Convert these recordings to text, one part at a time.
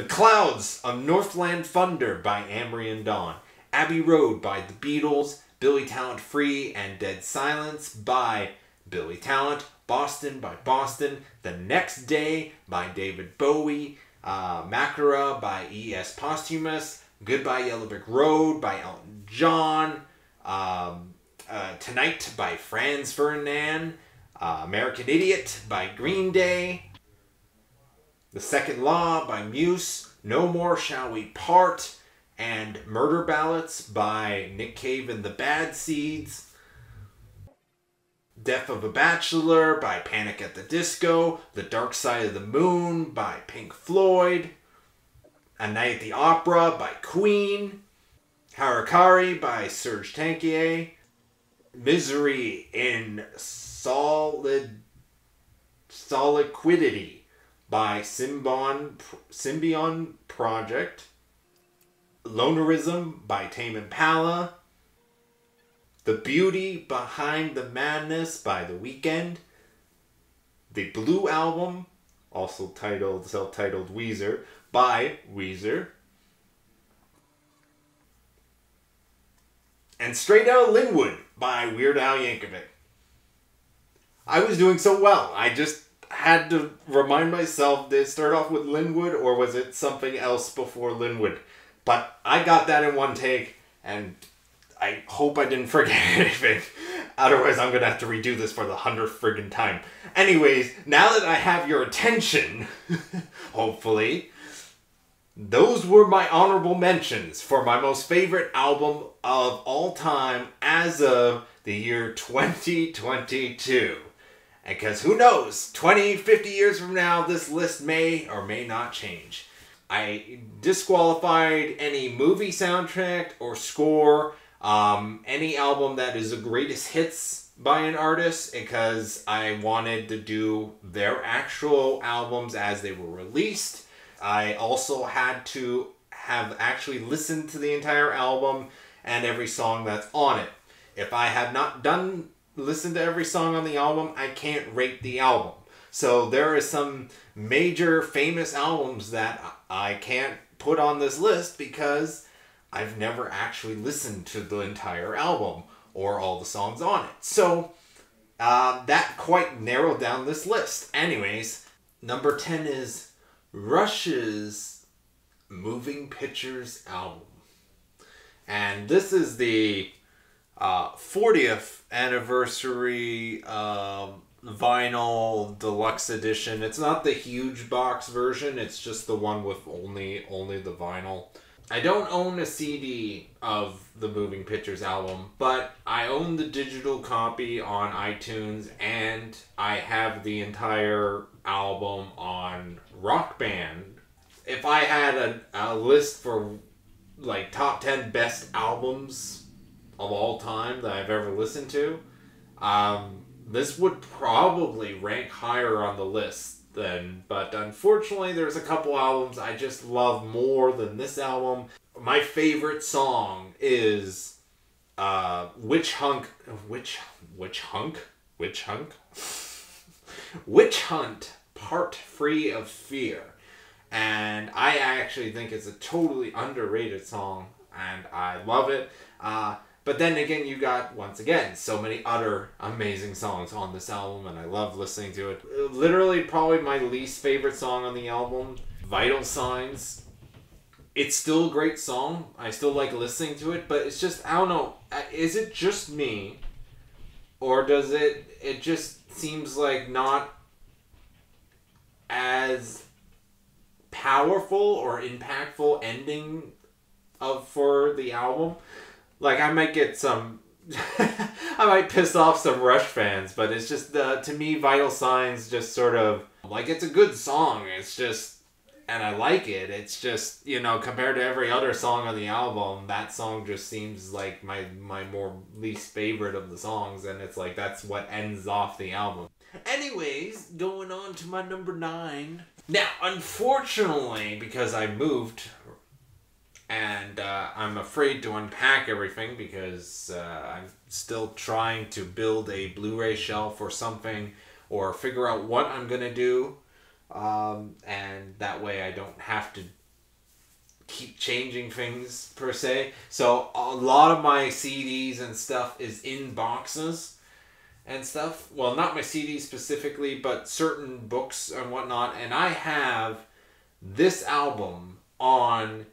The Clouds of Northland Thunder by Amory and Dawn. Abbey Road by The Beatles. Billy Talent Free and Dead Silence by Billy Talent. Boston by Boston. The Next Day by David Bowie. Uh, by E.S. Posthumus. Goodbye Yellow Brick Road by Elton John. Um, uh, Tonight by Franz Ferdinand. Uh, American Idiot by Green Day. The Second Law by Muse. No More Shall We Part. And Murder Ballads by Nick Cave and the Bad Seeds. Death of a Bachelor by Panic at the Disco. The Dark Side of the Moon by Pink Floyd. A Night at the Opera by Queen. Harakiri by Serj Tankian. Misery in Solid Soliquidity by Symbion Symbion Project. Lonerism by Tame Impala. The Beauty Behind the Madness by The Weeknd. The Blue Album, also titled self-titled Weezer, by Weezer. And Straight Outta Lynwood by Weird Al Yankovic. I was doing so well. I just had to remind myself did it start off with Lynwood or was it something else before Lynwood? But I got that in one take and I hope I didn't forget anything. Otherwise, I'm gonna have to redo this for the hundredth friggin' time. Anyways, now that I have your attention, hopefully, those were my honorable mentions for my most favorite album of all time as of the year 2022. And because who knows, 20, 50 years from now, this list may or may not change. I disqualified any movie soundtrack or score, um, any album that is the greatest hits by an artist, because I wanted to do their actual albums as they were released. I also had to have actually listened to the entire album and every song that's on it. If I have not done listen to every song on the album, I can't rate the album. So there are some major famous albums that I can't put on this list because I've never actually listened to the entire album or all the songs on it. So uh, that quite narrowed down this list. Anyways, number 10 is Rush's Moving Pictures album. And this is the uh, 40th anniversary um, vinyl deluxe edition. It's not the huge box version. It's just the one with only only the vinyl. I don't own a CD of the Moving Pictures album, but I own the digital copy on iTunes and I have the entire album on Rock Band. If I had a, a list for like top 10 best albums of all time that I've ever listened to, um, this would probably rank higher on the list than. But unfortunately, there's a couple albums I just love more than this album. My favorite song is uh, Witch Hunk. Witch. Witch Hunk? Witch Hunk? Witch Hunt Part Free of Fear. And I actually think it's a totally underrated song, and I love it. Uh, but then again, you got, once again, so many other amazing songs on this album, and I love listening to it. Literally, probably my least favorite song on the album, Vital Signs. It's still a great song. I still like listening to it, but it's just, I don't know, uh, is it just me? Or does it, it just seems like not as powerful or impactful ending of for the album? Like I might get some I might piss off some Rush fans, but it's just uh, to me Vital Signs just sort of like it's a good song. It's just and I like it. It's just, you know, compared to every other song on the album, that song just seems like my my more least favorite of the songs and it's like that's what ends off the album. Anyways, going on to my number 9. Now, unfortunately, because I moved and uh, I'm afraid to unpack everything because uh, I'm still trying to build a Blu-ray shelf or something, or figure out what I'm gonna do, um, and that way I don't have to keep changing things per se. So a lot of my CDs and stuff is in boxes and stuff. Well, not my CDs specifically, but certain books and whatnot. And I have this album on.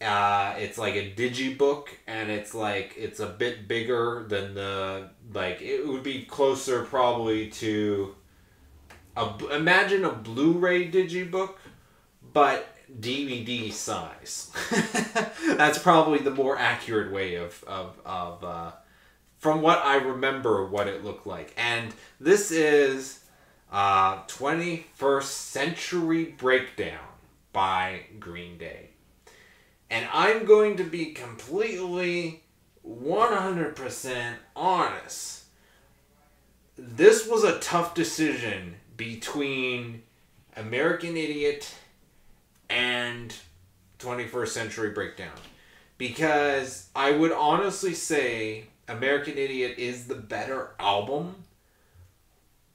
Uh, it's like a digibook, and it's like it's a bit bigger than the like. It would be closer probably to. A, imagine a Blu-ray digibook, but DVD size. That's probably the more accurate way of of of uh, from what I remember what it looked like. And this is uh, 21st Century Breakdown by Green Day. And I'm going to be completely 100% honest. This was a tough decision between American Idiot and 21st Century Breakdown. Because I would honestly say American Idiot is the better album,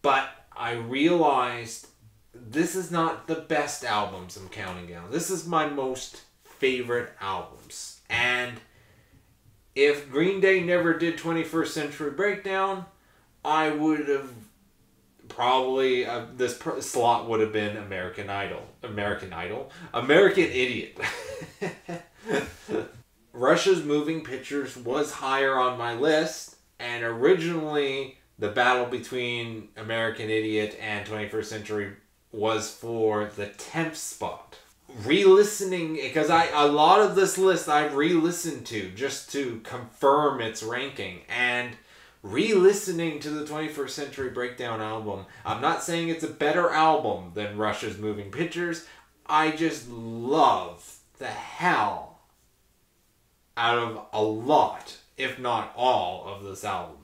but I realized this is not the best albums I'm counting down. This is my most favorite albums. And if Green Day never did 21st Century Breakdown, I would have probably uh, this slot would have been American Idol. American Idol? American Idiot. Rush's Moving Pictures was higher on my list, and originally the battle between American Idiot and 21st Century was for the 10th spot. Re-listening because I a lot of this list I've re-listened to just to confirm its ranking and re-listening to the 21st Century Breakdown album. I'm not saying it's a better album than Rush's Moving Pictures. I just love the hell out of a lot, if not all, of this album.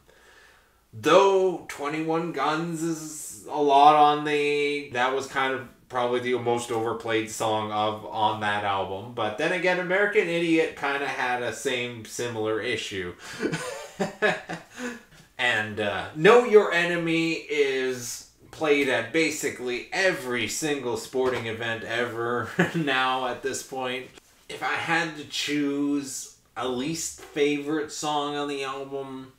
Though 21 Guns is a lot on the. That was kind of probably the most overplayed song of on that album. But then again, American Idiot kind of had a same similar issue. and uh, Know Your Enemy is played at basically every single sporting event ever now at this point. If I had to choose a least favorite song on the album.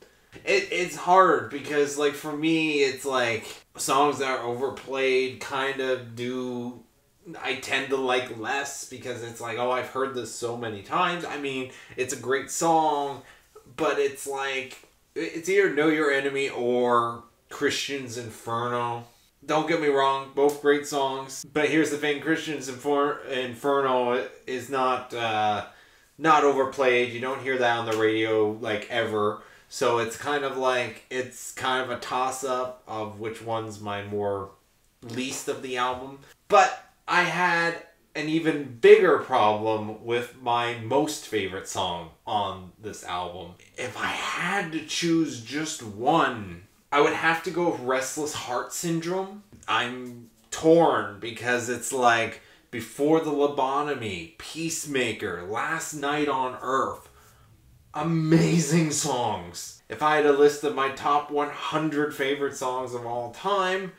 It, it's hard because like for me it's like songs that are overplayed kind of do I tend to like less because it's like oh I've heard this so many times. I mean, it's a great song, but it's like it's either Know Your Enemy or Christian's Inferno. Don't get me wrong, both great songs. But here's the thing Christian's Infer- Inferno is not uh, not overplayed. You don't hear that on the radio like ever. So it's kind of like it's kind of a toss up of which one's my more least of the album. But I had an even bigger problem with my most favorite song on this album. If I had to choose just one, I would have to go with Restless Heart Syndrome. I'm torn because it's like before the Lobotomy, Peacemaker, Last Night on Earth. Amazing songs. If I had a list of my top 100 favorite songs of all time,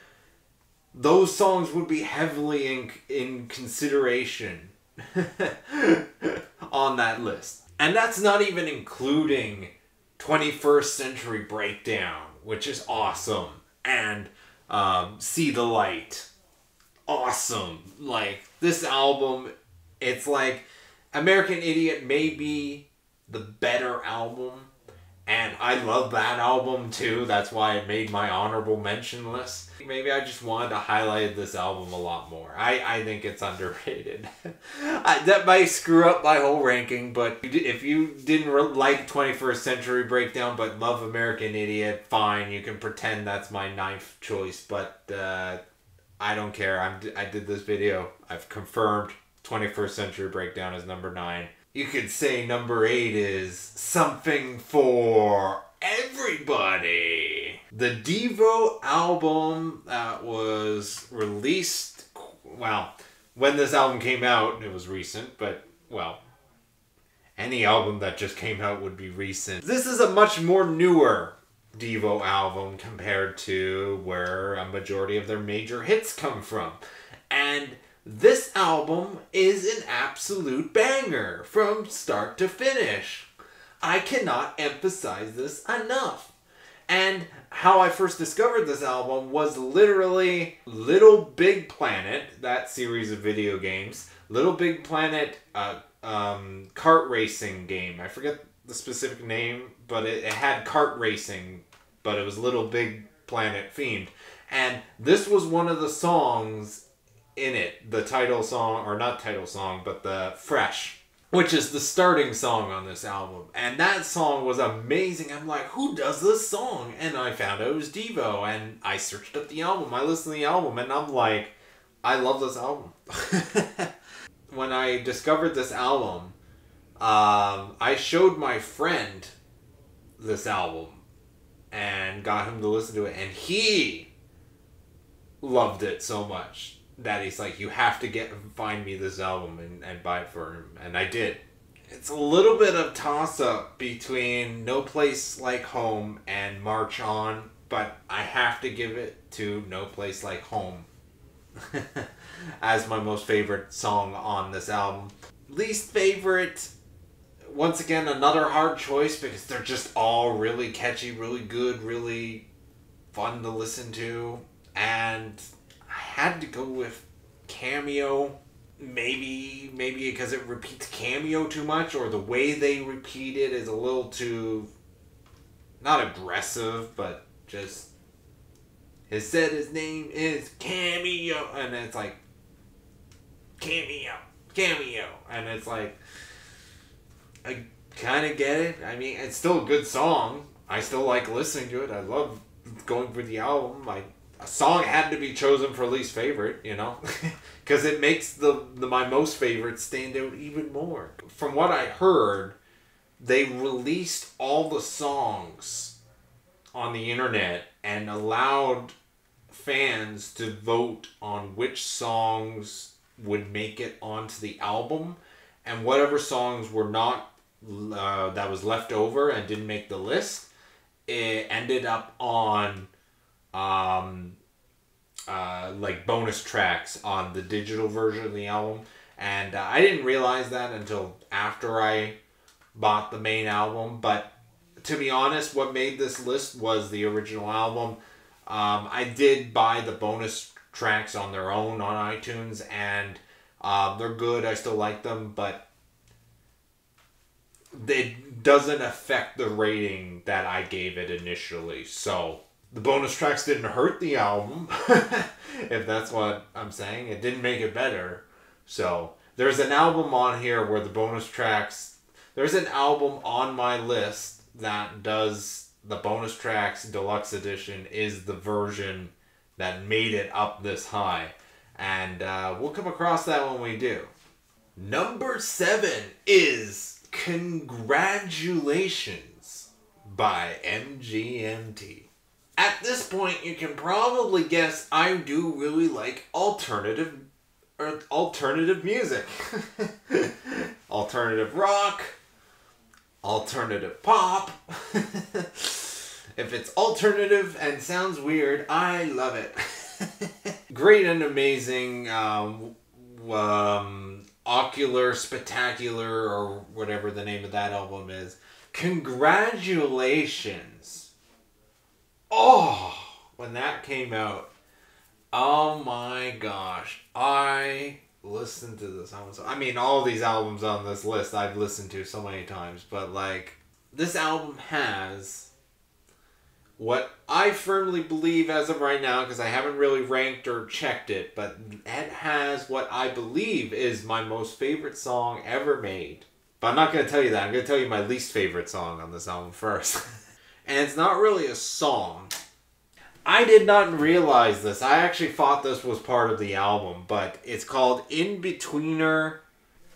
those songs would be heavily in, in consideration on that list. And that's not even including 21st Century Breakdown, which is awesome, and um, See the Light awesome. Like this album, it's like American Idiot may be the better album, and I love that album too. That's why it made my honorable mention list. Maybe I just wanted to highlight this album a lot more. I, I think it's underrated. I, that might screw up my whole ranking, but if you didn't like 21st Century Breakdown but love American Idiot, fine. You can pretend that's my ninth choice, but uh, I don't care. I'm I did this video. I've confirmed 21st Century Breakdown is number 9. You could say number 8 is something for everybody. The Devo album that was released well, when this album came out, it was recent, but well, any album that just came out would be recent. This is a much more newer Devo album compared to where a majority of their major hits come from. And This album is an absolute banger from start to finish. I cannot emphasize this enough. And how I first discovered this album was literally Little Big Planet, that series of video games. Little Big Planet uh, um, kart racing game. I forget the specific name, but it, it had kart racing, but it was Little Big Planet themed. And this was one of the songs in it, the title song, or not title song, but the Fresh which is the starting song on this album. And that song was amazing. I'm like, who does this song? And I found out it was Devo. And I searched up the album. I listened to the album, and I'm like, I love this album. when I discovered this album, um, I showed my friend this album and got him to listen to it, and he loved it so much that he's like, you have to get find me this album and, and buy it for him, and I did. It's a little bit of toss up between No Place Like Home and March On, but I have to give it to No Place Like Home as my most favorite song on this album. Least favorite, once again, another hard choice because they're just all really catchy, really good, really fun to listen to, and had to go with cameo maybe maybe because it repeats cameo too much or the way they repeat it is a little too not aggressive but just he said his name is cameo and it's like cameo cameo and it's like i kind of get it. I mean it's still a good song. I still like listening to it. I love going for the album. I a song had to be chosen for least favorite, you know, because it makes the, the my most favorite stand out even more. From what I heard, they released all the songs on the internet and allowed fans to vote on which songs would make it onto the album and whatever songs were not uh, that was left over and didn't make the list it ended up on um, uh, like bonus tracks on the digital version of the album, and uh, I didn't realize that until after I bought the main album. But to be honest, what made this list was the original album. Um, I did buy the bonus tracks on their own on iTunes, and uh, they're good. I still like them, but it doesn't affect the rating that I gave it initially. So the bonus tracks didn't hurt the album, if that's what I'm saying. It didn't make it better. So there's an album on here where the bonus tracks. There's an album on my list that does the bonus tracks deluxe edition is the version that made it up this high, and uh, we'll come across that when we do. Number seven is Congratulations by MGMT. At this point, you can probably guess I do really like alternative or alternative music. alternative rock, alternative pop. if it's alternative and sounds weird, I love it. Great and amazing um, um, ocular spectacular or whatever the name of that album is. Congratulations oh, when that came out, oh my gosh, I listened to this album. So, I mean, all these albums on this list I've listened to so many times, but like, this album has what I firmly believe as of right now, because I haven't really ranked or checked it, but it has what I believe is my most favorite song ever made. But I'm not going to tell you that. I'm going to tell you my least favorite song on this album first. and it's not really a song. I did not realize this. I actually thought this was part of the album, but it's called In Betweener.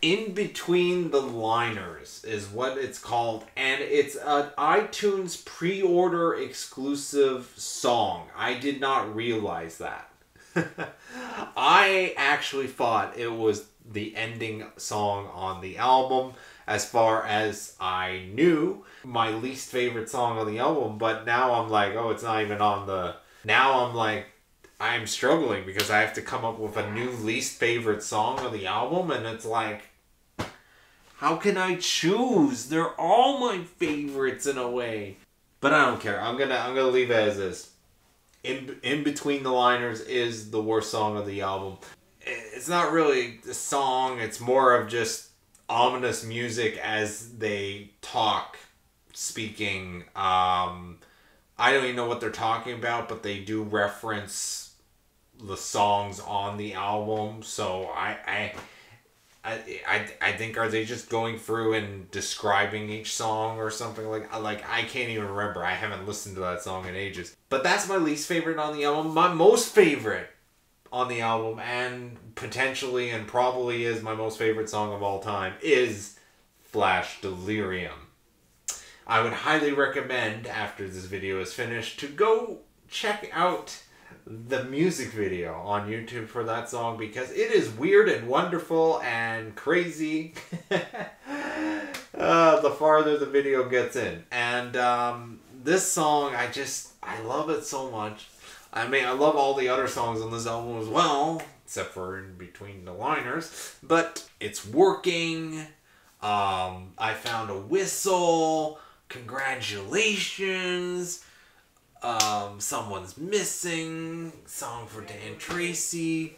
In Between the Liners is what it's called, and it's an iTunes pre order exclusive song. I did not realize that. I actually thought it was the ending song on the album as far as I knew my least favorite song on the album, but now I'm like, oh, it's not even on the. Now I'm like, I'm struggling because I have to come up with a new least favorite song of the album, and it's like, how can I choose? They're all my favorites in a way. But I don't care. I'm gonna I'm gonna leave it as is. In in between the liners is the worst song of the album. It's not really a song. It's more of just ominous music as they talk, speaking. Um, I don't even know what they're talking about, but they do reference the songs on the album. So I, I, I, I, think are they just going through and describing each song or something like like I can't even remember. I haven't listened to that song in ages. But that's my least favorite on the album. My most favorite on the album and potentially and probably is my most favorite song of all time is Flash Delirium. I would highly recommend after this video is finished to go check out the music video on YouTube for that song because it is weird and wonderful and crazy. uh, the farther the video gets in. And um, this song, I just, I love it so much. I mean, I love all the other songs on this album as well, except for in between the liners. But it's working. Um, I found a whistle. Congratulations. Um, someone's missing. Song for Dan Treacy.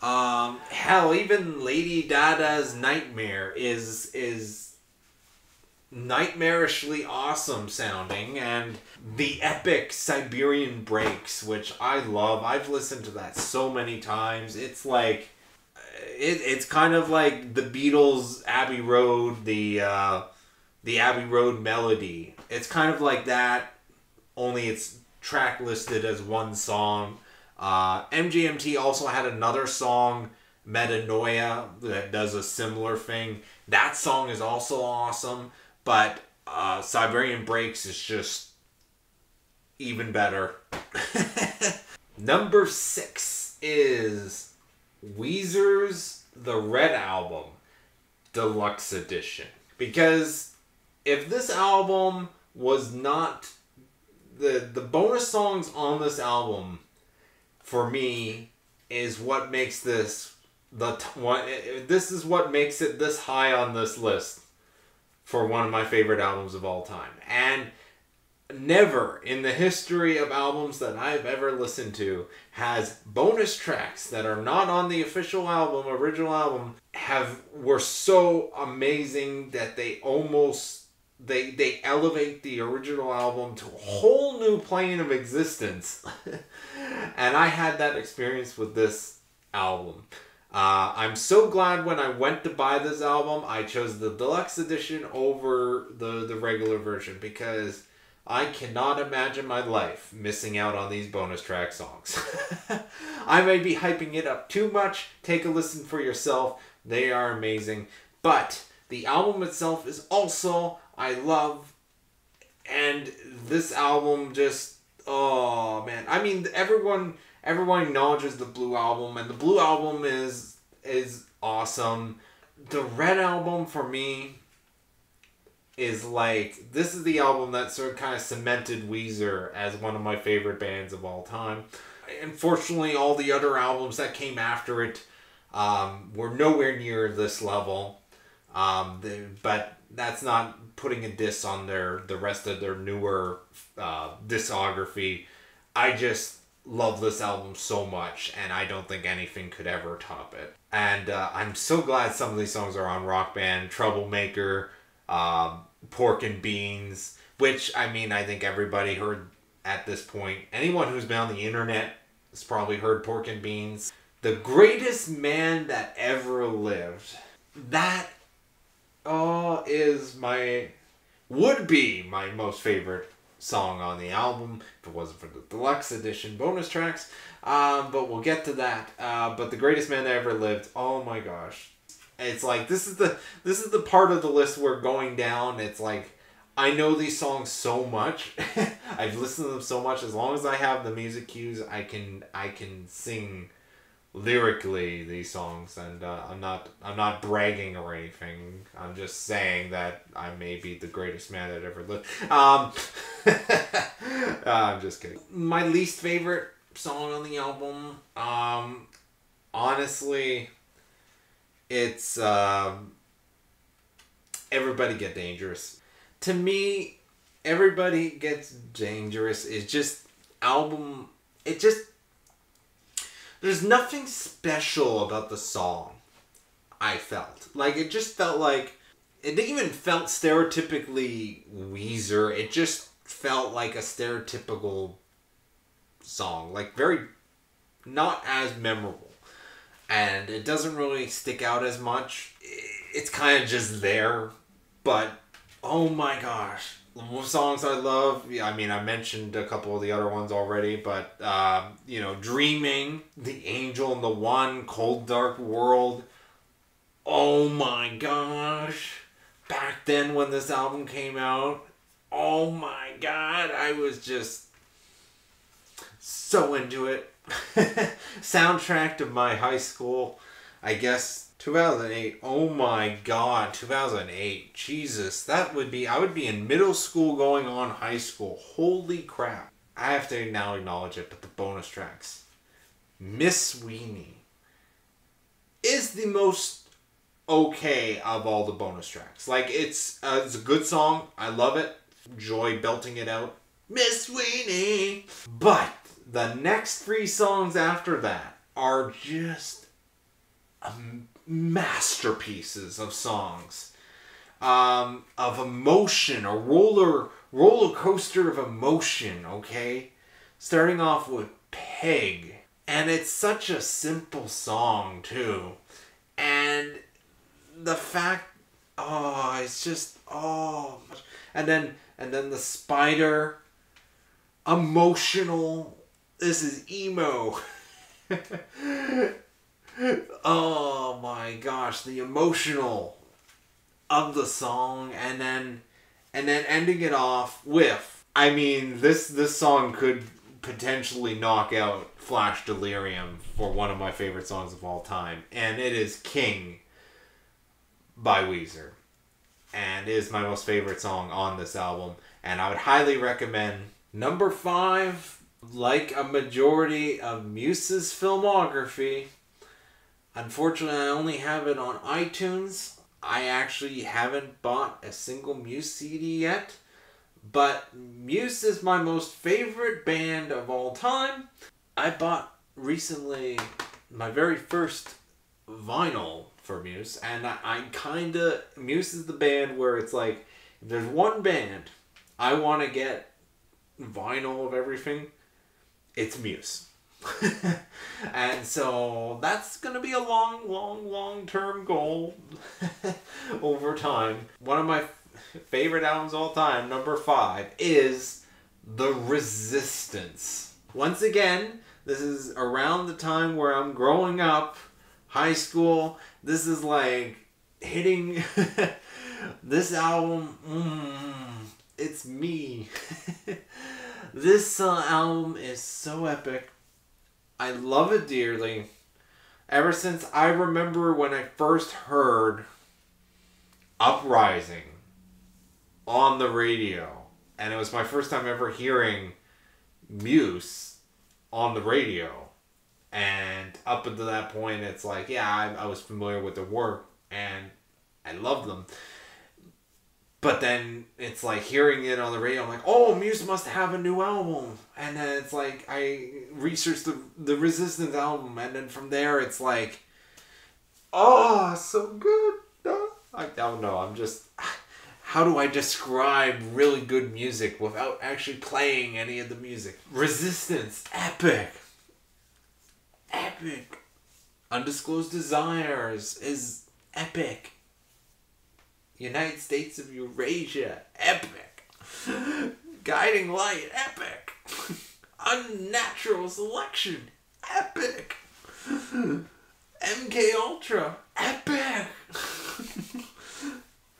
Um, hell, even Lady Dada's Nightmare is is nightmarishly awesome sounding, and the epic Siberian Breaks, which I love. I've listened to that so many times. It's like it, it's kind of like the Beatles' Abbey Road, the uh, the Abbey Road melody. It's kind of like that, only it's track listed as one song. Uh, MGMT also had another song, Metanoia, that does a similar thing. That song is also awesome, but uh, Siberian Breaks is just even better. Number six is Weezer's The Red Album Deluxe Edition. Because if this album was not the the bonus songs on this album for me is what makes this the one this is what makes it this high on this list for one of my favorite albums of all time. And never in the history of albums that I've ever listened to has bonus tracks that are not on the official album original album have were so amazing that they almost they they elevate the original album to a whole new plane of existence. And i had that experience with this album. Uh, i'm so glad when i went to buy this album i chose the deluxe edition over the the regular version because i cannot imagine my life missing out on these bonus track songs. I may be hyping it up too much. Take a listen for yourself. They are amazing. But the album itself is also I love, and this album just oh man. I mean, everyone everyone acknowledges the Blue album, and the Blue album is is awesome. The Red album for me is like this is the album that sort of kind of cemented Weezer as one of my favorite bands of all time. Unfortunately, all the other albums that came after it um, were nowhere near this level. Um, they, but that's not putting a diss on their the rest of their newer uh, discography. I just love this album so much, and I don't think anything could ever top it. And uh, I'm so glad some of these songs are on Rock Band, Troublemaker, um, Pork and Beans, which I mean I think everybody heard at this point. Anyone who's been on the internet has probably heard Pork and Beans. The greatest man that ever lived. That Oh, is my would be my most favorite song on the album if it wasn't for the deluxe edition bonus tracks. Um, but we'll get to that. Uh, but the greatest man that ever lived. Oh my gosh, it's like this is the this is the part of the list we're going down. It's like I know these songs so much. I've listened to them so much. As long as I have the music cues, I can I can sing lyrically these songs and uh, i'm not i'm not bragging or anything i'm just saying that i may be the greatest man that ever lived um, uh, i'm just kidding my least favorite song on the album. Um, honestly, it's um, everybody get dangerous. To me, everybody gets dangerous is just album. It just there's nothing special about the song. I felt like it just felt like it didn't even felt stereotypically Weezer. It just felt like a stereotypical song, like very not as memorable. And it doesn't really stick out as much. It's kind of just there, but oh my gosh, songs I love. Yeah, I mean, I mentioned a couple of the other ones already, but uh, you know, "Dreaming," "The Angel and the One," "Cold Dark World." Oh my gosh! Back then, when this album came out, oh my god, I was just so into it. Soundtrack to my high school, I guess 2008. Oh my god, 2008. Jesus, that would be I would be in middle school going on high school. Holy crap. I have to now acknowledge it, but the bonus tracks. Miss Sweeney is the most okay of all the bonus tracks. Like it's uh, it's a good song. I love it. Joy belting it out. Miss Sweeney. But the next three songs after that are just masterpieces of songs. Um, of emotion a roller roller coaster of emotion okay? Starting off with peg. And it's such a simple song too. And the fact oh it's just oh. And then and then the spider. Emotional. This is emo. oh my gosh, the emotional of the song and then and then ending it off with I mean this this song could potentially knock out Flash Delirium for one of my favorite songs of all time. And it is King by Weezer. And is my most favorite song on this album. And I would highly recommend number 5 like a majority of Muse's filmography, unfortunately, I only have it on iTunes. I actually haven't bought a single Muse CD yet, but Muse is my most favorite band of all time. I bought recently my very first vinyl for Muse, and I, I kind of. Muse is the band where it's like, if there's one band I want to get vinyl of everything it's Muse. and so that's going to be a long, long, long term goal over time. One of my favorite albums all time, number five, is The Resistance. Once again, this is around the time where I'm growing up, high school. This is like hitting this album. Mm, it's me. This uh, album is so epic. I love it dearly. Ever since I remember when I first heard Uprising on the radio, and it was my first time ever hearing Muse on the radio. And up until that point, it's like, yeah, I, I was familiar with their work and I loved them. But then it's like hearing it on the radio, I'm like, oh, Muse must have a new album. And then it's like I researched the the Resistance album, and then from there it's like, oh, so good. I don't know. I'm just. How do I describe really good music without actually playing any of the music? Resistance, epic. Epic. Undisclosed Desires is epic. United States of Eurasia, epic. Guiding Light, epic. Unnatural Selection, epic. MK Ultra, epic.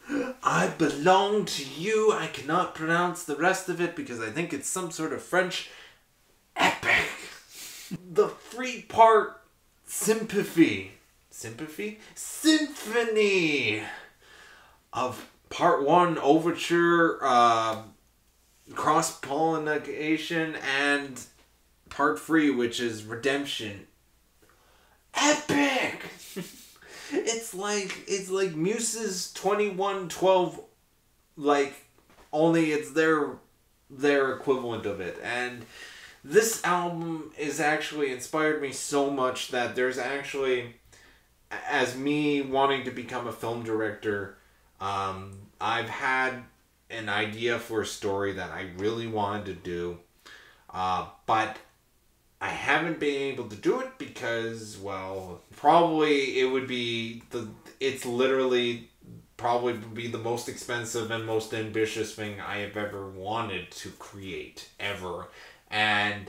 I belong to you. I cannot pronounce the rest of it because I think it's some sort of French. Epic. The free part sympathy. Sympathy? Symphony of part one overture, uh, cross pollination, and part three, which is Redemption. Epic! it's like it's like Muse's twenty one twelve like only it's their their equivalent of it. And this album is actually inspired me so much that there's actually as me wanting to become a film director, um, I've had an idea for a story that I really wanted to do, uh, but I haven't been able to do it because, well, probably it would be the. It's literally probably be the most expensive and most ambitious thing I have ever wanted to create ever, and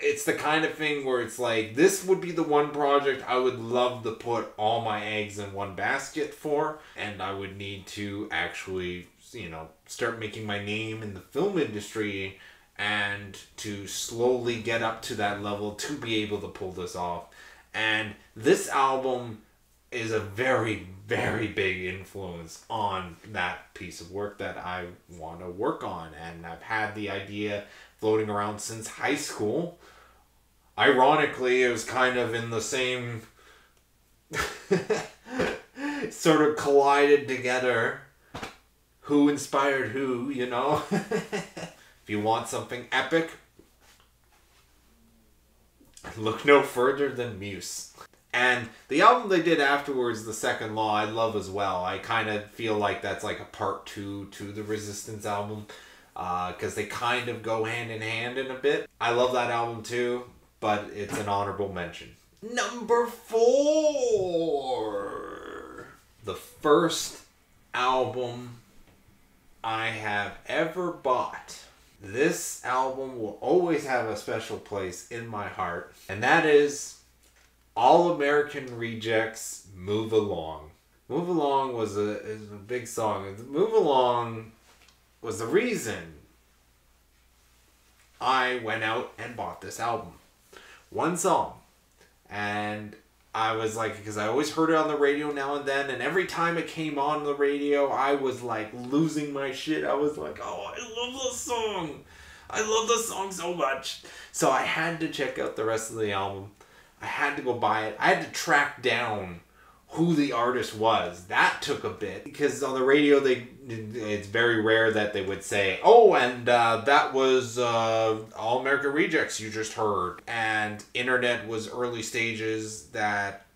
it's the kind of thing where it's like this would be the one project I would love to put all my eggs in one basket for, and I would need to actually, you know, start making my name in the film industry and to slowly get up to that level to be able to pull this off. And this album is a very, very big influence on that piece of work that I want to work on. And I've had the idea floating around since high school. Ironically, it was kind of in the same sort of collided together. Who inspired who, you know? if you want something epic, look no further than Muse. And the album they did afterwards, The Second Law, I love as well. I kind of feel like that's like a part two to the Resistance album because uh, they kind of go hand in hand in a bit. I love that album too, but it's an honorable mention. Number four, the first album I have ever bought. This album will always have a special place in my heart, and that is All American Rejects Move Along. Move Along was a, is a big song. Move Along was the reason I went out and bought this album. One song. And I was like, because I always heard it on the radio now and then, and every time it came on the radio, I was like losing my shit. I was like, oh, I love this song. I love this song so much. So I had to check out the rest of the album. I had to go buy it. I had to track down who the artist was. That took a bit because on the radio they it's very rare that they would say, "Oh, and uh, that was uh, All American Rejects you just heard." And internet was early stages that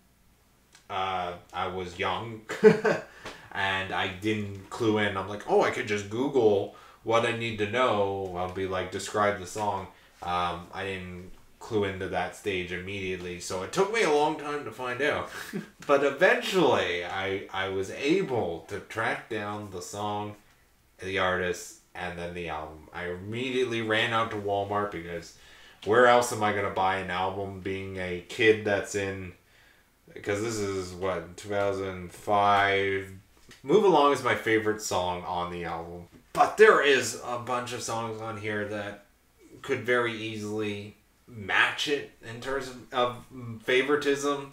uh, I was young and I didn't clue in. I'm like, "Oh, I could just Google what I need to know." I'll be like, "Describe the song." Um, I didn't clue into that stage immediately. So it took me a long time to find out. but eventually I I was able to track down the song, the artist, and then the album. I immediately ran out to Walmart because where else am I gonna buy an album being a kid that's in because this is what 2005 Move Along is my favorite song on the album. But there is a bunch of songs on here that could very easily match it in terms of, of favoritism.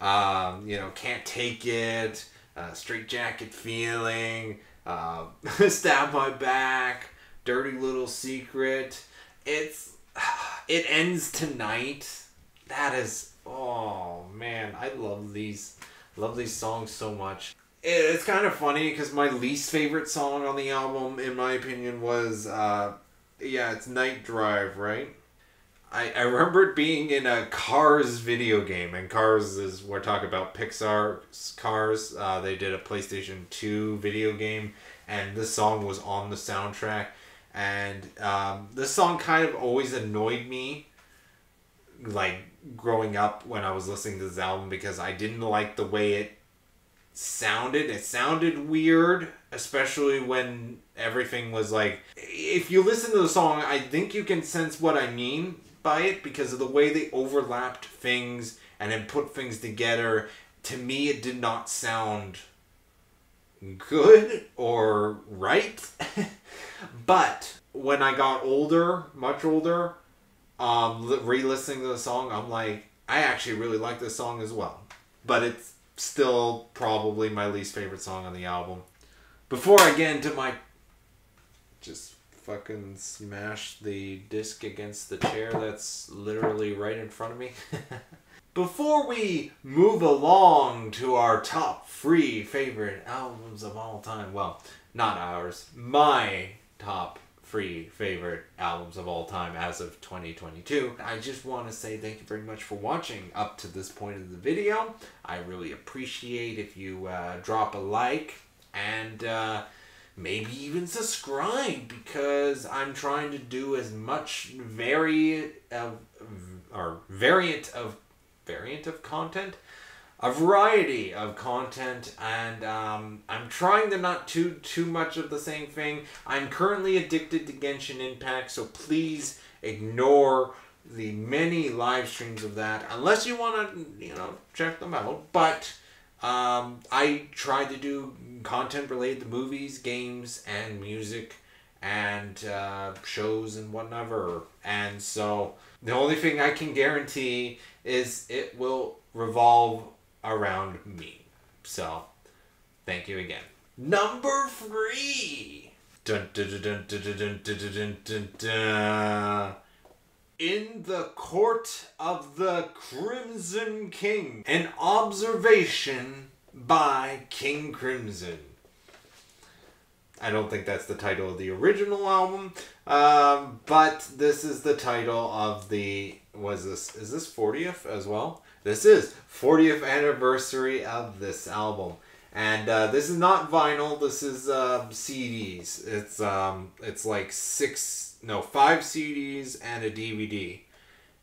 Um, you know, can't take it, uh, straight jacket feeling, uh, stab my back, dirty little secret. It's it ends tonight. That is oh man, I love these love these songs so much. It's kind of funny because my least favorite song on the album, in my opinion, was uh, yeah, it's Night Drive, right? I, I remember it being in a Cars video game, and Cars is we're talking about Pixar's Cars. Uh, they did a PlayStation Two video game, and this song was on the soundtrack. And um, this song kind of always annoyed me, like growing up when I was listening to this album because I didn't like the way it sounded. It sounded weird, especially when everything was like. If you listen to the song, I think you can sense what I mean by it because of the way they overlapped things and then put things together. To me, it did not sound good or right. but when I got older, much older, um, re-listening to the song, I'm like, I actually really like this song as well. But it's still probably my least favorite song on the album. Before I get into my just fucking smash the disc against the chair that's literally right in front of me. Before we move along to our top three favorite albums of all time, well, not ours, my top three favorite albums of all time as of 2022. I just want to say thank you very much for watching up to this point of the video. I really appreciate if you uh, drop a like and uh, maybe even subscribe because I'm trying to do as much vari of or variant of variant of content a variety of content and um, i'm trying to not do too much of the same thing. I'm currently addicted to genshin impact so please ignore the many live streams of that unless you want to you know check them out. But um, i try to do content related to movies games and music and uh, shows and whatever and so the only thing i can guarantee is it will revolve around me. So, thank you again. Number three. Dun, dun, dun, In the Court of the Crimson King. An observation by King Crimson. I don't think that's the title of the original album, um, but this is the title of the. Was this is this fortieth as well? This is 40th anniversary of this album. And uh, this is not vinyl. This is uh, CDs. It's um, it's like six, no, five CDs and a DVD.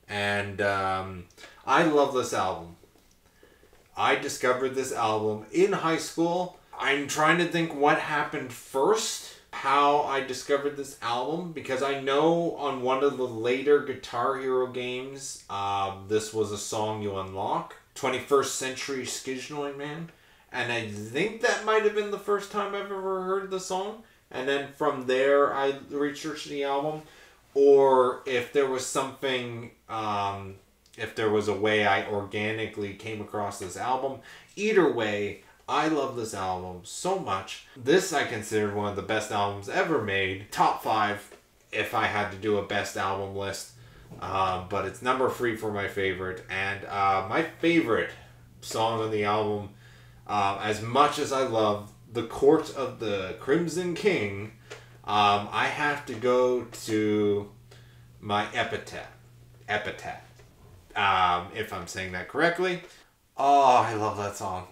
And um, I love this album. I discovered this album in high school. I'm trying to think what happened first how I discovered this album because I know on one of the later Guitar Hero games, uh, this was a song you unlock 21st Century Schizoid Man. And I think that might have been the first time I've ever heard the song. And then from there, I researched the album. Or if there was something, um, if there was a way I organically came across this album. Either way, I love this album so much. This I consider one of the best albums ever made. Top five if I had to do a best album list. Uh, but it's number three for my favorite. And uh, my favorite song on the album, uh, as much as I love The Court of the Crimson King, um, I have to go to my epitaph. Epitaph. Um, if I'm saying that correctly. Oh, I love that song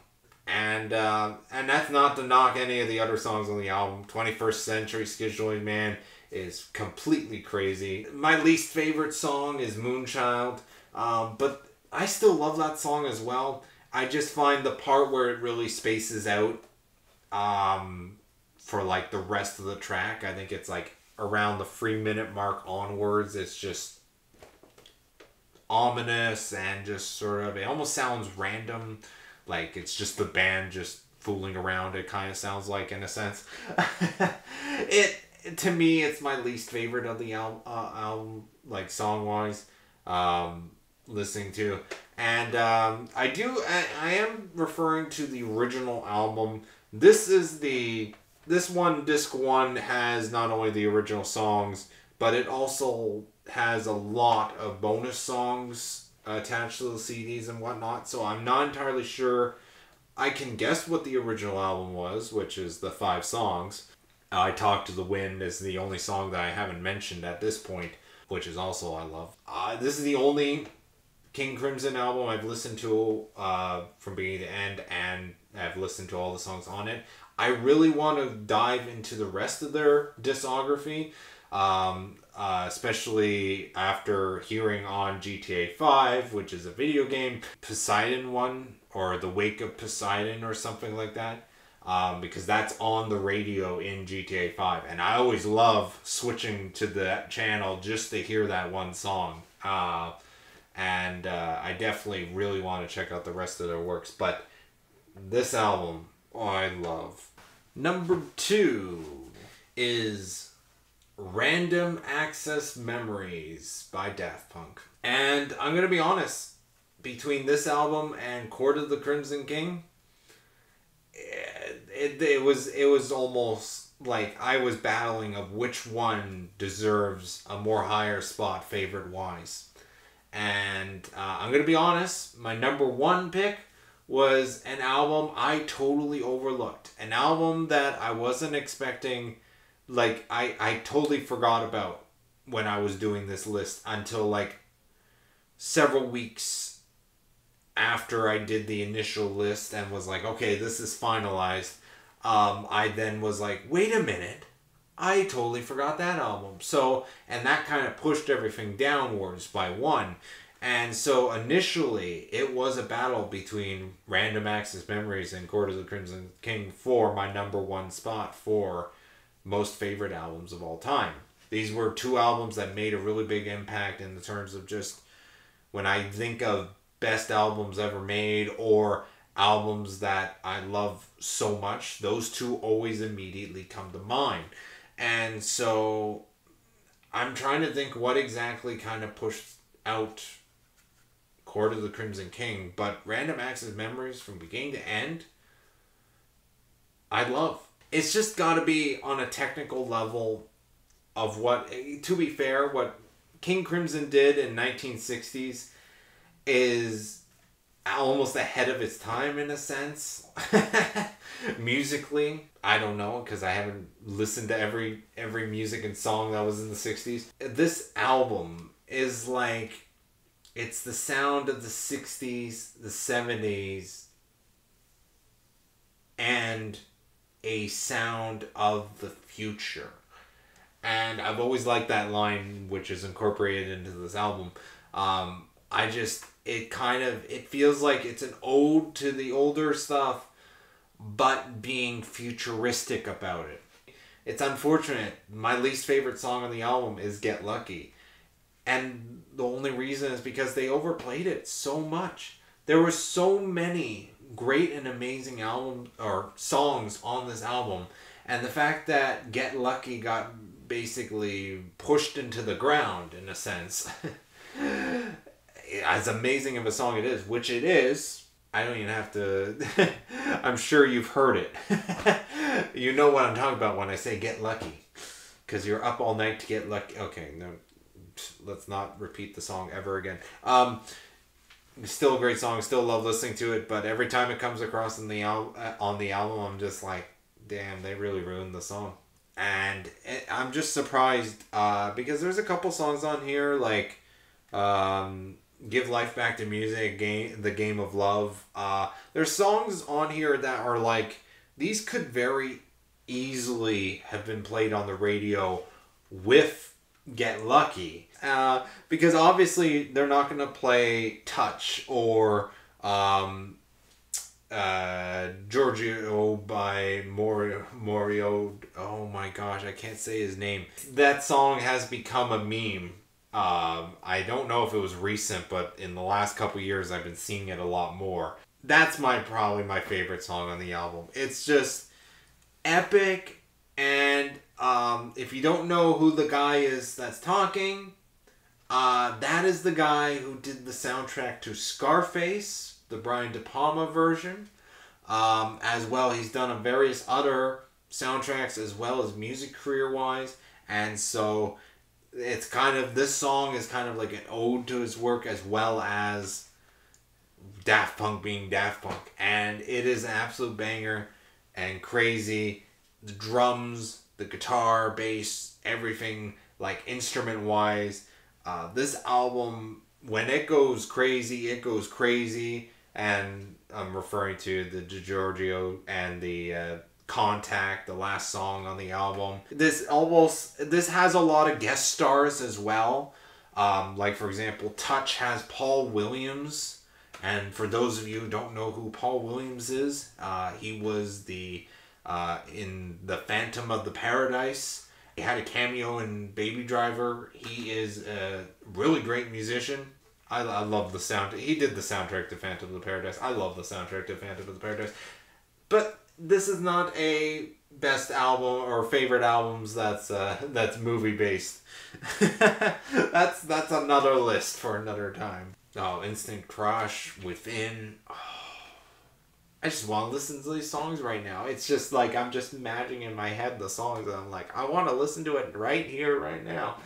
and uh, and that's not to knock any of the other songs on the album. Twenty First Century Schizoid Man is completely crazy. My least favorite song is Moonchild, um, but I still love that song as well. I just find the part where it really spaces out um, for like the rest of the track. I think it's like around the three minute mark onwards. It's just ominous and just sort of it almost sounds random like it's just the band just fooling around. It kind of sounds like in a sense. it to me, it's my least favorite of the album. Uh, album like song wise, um, listening to, and um, I do. I, I am referring to the original album. This is the this one disc one has not only the original songs, but it also has a lot of bonus songs attached to the CDs and whatnot. So I'm not entirely sure. I can guess what the original album was, which is the five songs. I Talk to the Wind is the only song that I haven't mentioned at this point, which is also I love. Uh, this is the only King Crimson album I've listened to uh, from beginning to end, and I've listened to all the songs on it. I really want to dive into the rest of their discography. Um, uh, especially after hearing on GTA 5, which is a video game, Poseidon one, or The Wake of Poseidon, or something like that. Um, because that's on the radio in GTA 5. And I always love switching to that channel just to hear that one song. Uh, and uh, I definitely really want to check out the rest of their works. But this album, I love. Number two is Random Access Memories by Daft Punk. And I'm going to be honest, between this album and Court of the Crimson King, it, it, it was it was almost like I was battling of which one deserves a more higher spot favorite wise. And uh, I'm gonna be honest, my number one pick was an album I totally overlooked. An album that I wasn't expecting, like I, I totally forgot about when I was doing this list until like several weeks after I did the initial list and was like, okay, this is finalized. Um, I then was like, wait a minute, I totally forgot that album. So, and that kind of pushed everything downwards by one. And so initially, it was a battle between Random Access Memories and Court of the Crimson King for my number one spot for most favorite albums of all time. These were two albums that made a really big impact in the terms of just when I think of best albums ever made or albums that I love so much, those two always immediately come to mind. And so I'm trying to think what exactly kind of pushed out Court of the Crimson King, but Random Access Memories from beginning to end, I love. It's just got to be on a technical level of what, to be fair, what King Crimson did in 1960s is almost ahead of its time in a sense. Musically, I don't know because I haven't listened to every every music and song that was in the 60s. This album is like it's the sound of the 60s, the 70s, and a sound of the future. And I've always liked that line, which is incorporated into this album. Um, I just, it kind of, it feels like it's an ode to the older stuff, but being futuristic about it. It's unfortunate. My least favorite song on the album is Get Lucky and the only reason is because they overplayed it so much. There were so many great and amazing album or songs on this album, and the fact that Get Lucky got basically pushed into the ground in a sense. as amazing of a song it is, which it is, I don't even have to. I'm sure you've heard it. you know what I'm talking about when I say get lucky. Because you're up all night to get lucky. Okay, no, let's not repeat the song ever again. Um, still a great song. Still love listening to it. But every time it comes across in the al- uh, on the album, I'm just like, damn, they really ruined the song. And it, I'm just surprised uh, because there's a couple songs on here like um, "Give Life Back to Music," "Game," "The Game of Love." Uh, there's songs on here that are like these could very easily have been played on the radio with "Get Lucky." Uh, because obviously they're not going to play Touch or um, uh, Giorgio by Morio, Morio. Oh my gosh, I can't say his name. That song has become a meme. Um, I don't know if it was recent, but in the last couple years, I've been seeing it a lot more. That's my probably my favorite song on the album. It's just epic, and um, if you don't know who the guy is that's talking, uh, that is the guy who did the soundtrack to Scarface, the Brian De Palma version. Um, as well, he's done a various other soundtracks as well as music career wise. And so it's kind of, this song is kind of like an ode to his work as well as Daft Punk being Daft Punk. And it is an absolute banger and crazy. The drums, the guitar, bass, everything like instrument wise uh, this album, when it goes crazy, it goes crazy, and I'm referring to the Giorgio and the uh, Contact, the last song on the album. This almost this has a lot of guest stars as well. Um, like for example, Touch has Paul Williams, and for those of you who don't know who Paul Williams is, uh, he was the uh, in the Phantom of the Paradise he had a cameo in Baby Driver. He is a really great musician. I, I love the sound. He did the soundtrack to Phantom of the Paradise. I love the soundtrack to Phantom of the Paradise. But this is not a best album or favorite albums that's uh, that's movie based. that's that's another list for another time. Oh, Instant Crush, Within. Oh. I just want to listen to these songs right now. It's just like I'm just imagining in my head the songs, and I'm like, I want to listen to it right here, right now.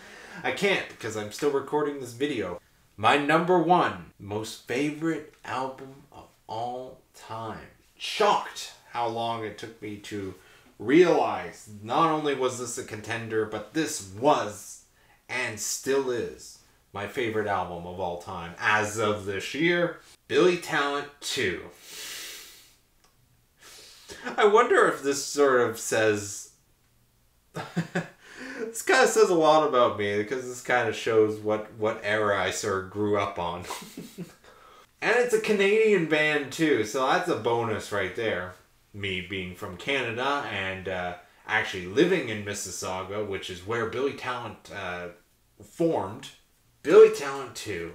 I can't because I'm still recording this video. My number one most favorite album of all time. Shocked how long it took me to realize not only was this a contender, but this was and still is my favorite album of all time as of this year Billy Talent 2. I wonder if this sort of says. this kind of says a lot about me because this kind of shows what, what era I sort of grew up on. and it's a Canadian band too, so that's a bonus right there. Me being from Canada and uh, actually living in Mississauga, which is where Billy Talent uh, formed. Billy Talent 2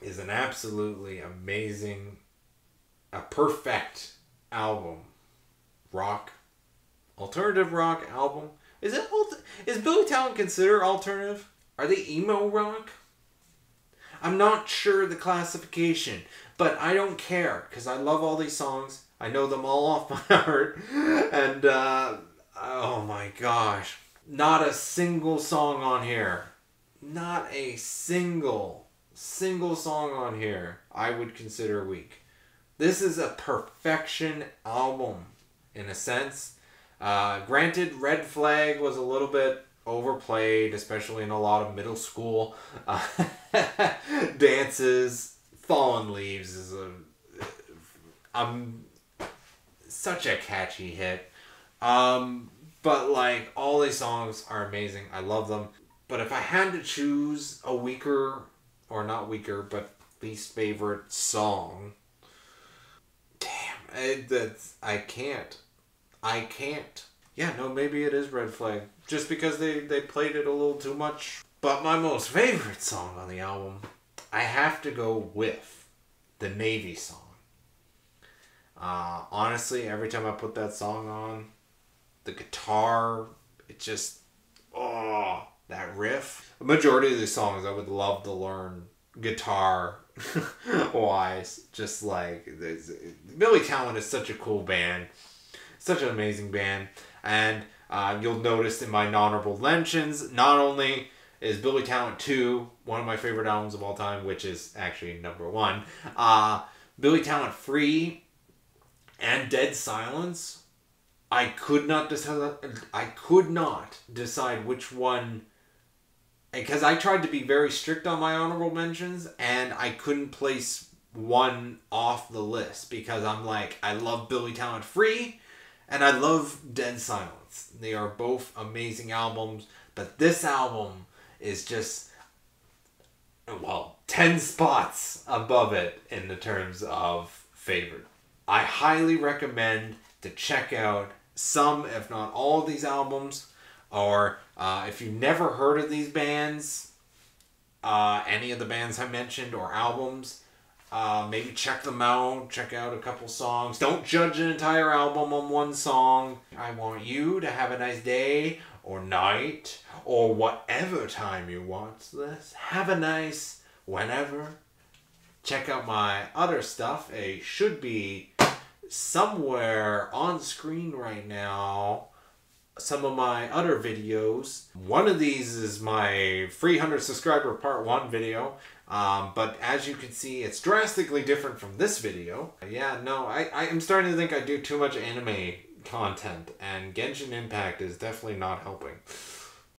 is an absolutely amazing, a perfect album. Rock, alternative rock album. Is it is Billy Talent considered alternative? Are they emo rock? I'm not sure the classification, but I don't care because I love all these songs. I know them all off by heart, and uh, oh my gosh, not a single song on here, not a single single song on here I would consider weak. This is a perfection album in a sense. Uh, granted, Red Flag was a little bit overplayed, especially in a lot of middle school uh, dances. Fallen Leaves is a um such a catchy hit. Um, but like all these songs are amazing. I love them. But if I had to choose a weaker or not weaker, but least favorite song. That's I can't. I can't. Yeah, no, maybe it is Red Flag. Just because they, they played it a little too much. But my most favorite song on the album, I have to go with the Navy song. Uh, honestly, every time I put that song on, the guitar, it just, oh, that riff. A majority of these songs I would love to learn guitar wise. Just like Billy Talent is such a cool band, such an amazing band, and uh, you'll notice in my honorable mentions, not only is Billy Talent 2 one of my favorite albums of all time, which is actually number one, uh, Billy Talent III and Dead Silence. I could not decide. I could not decide which one because I tried to be very strict on my honorable mentions and I couldn't place one off the list because I'm like I love Billy Talent III and I love Dead Silence. They are both amazing albums, but this album is just well, 10 spots above it in the terms of favorite. I highly recommend to check out some if not all of these albums or uh, if you've never heard of these bands, uh, any of the bands I mentioned or albums, uh, maybe check them out. Check out a couple songs. Don't judge an entire album on one song. I want you to have a nice day or night or whatever time you watch this. Have a nice whenever. Check out my other stuff. It should be somewhere on screen right now some of my other videos. One of these is my 300 subscriber part 1 video. Um, but as you can see, it's drastically different from this video. Yeah, no, I, I am starting to think I do too much anime content, and Genshin Impact is definitely not helping.